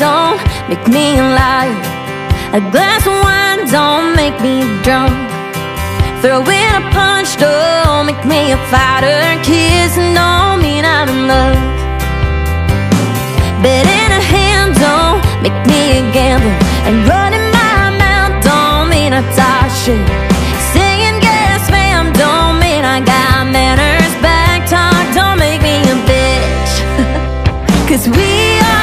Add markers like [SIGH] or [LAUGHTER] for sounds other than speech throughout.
Lie don't make me a liar. A glass of wine don't make me drunk. Throwing a punch don't make me a fighter. Kissing don't mean I'm in love. Betting a hand don't make me a gambler. And running my mouth don't mean I talk shit. Saying yes, ma'am, don't mean I got manners. Don't make me a bitch. [LAUGHS] Cause we all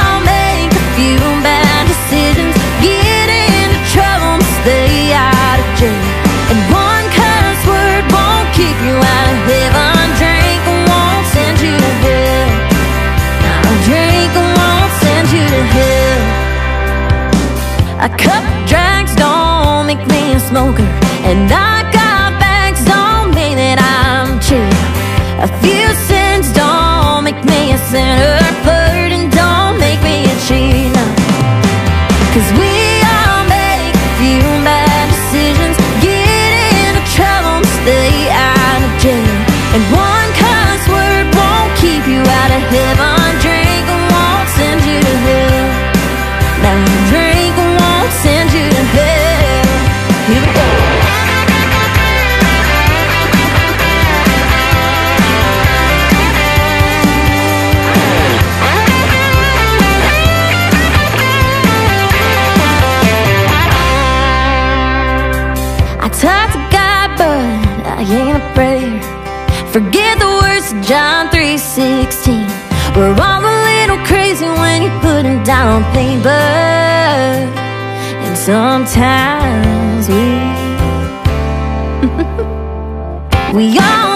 A cup of drags don't make me a smoker, and I talk to God, but I ain't afraid. Forget the words of John 3:16. We're all a little crazy when you put it down paper. And sometimes we [LAUGHS] we all